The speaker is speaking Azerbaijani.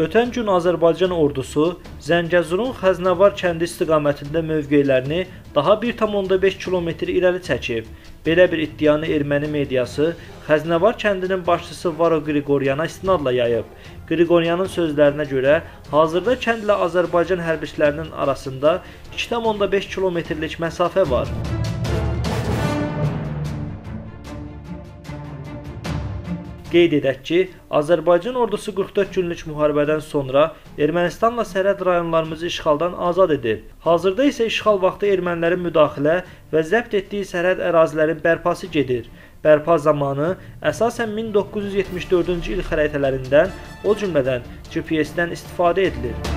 Ötən gün Azərbaycan ordusu Zəngəzurun Xəznəvar kəndi istiqamətində mövqelərini daha 1,5 kilometr irəli çəkib. Belə bir iddianı erməni mediası Xəznəvar kəndinin başçısı Varo Qriqoryana istinadla yayıb. Qriqoryanın sözlərinə görə, hazırda kəndlə Azərbaycan hərbiçilərinin arasında 2,5 kilometrlik məsafə var. Qeyd edək ki, Azərbaycan ordusu 44 günlük müharibədən sonra Ermənistanla sərhəd rayonlarımızı işğaldan azad edib. Hazırda isə işğal vaxtı ermənilərin müdaxilə və zəbt etdiyi sərhəd ərazilərin bərpası gedir. Bərpa zamanı əsasən 1974-cü il xəritələrindən, o cümlədən GPS-dən istifadə edilir.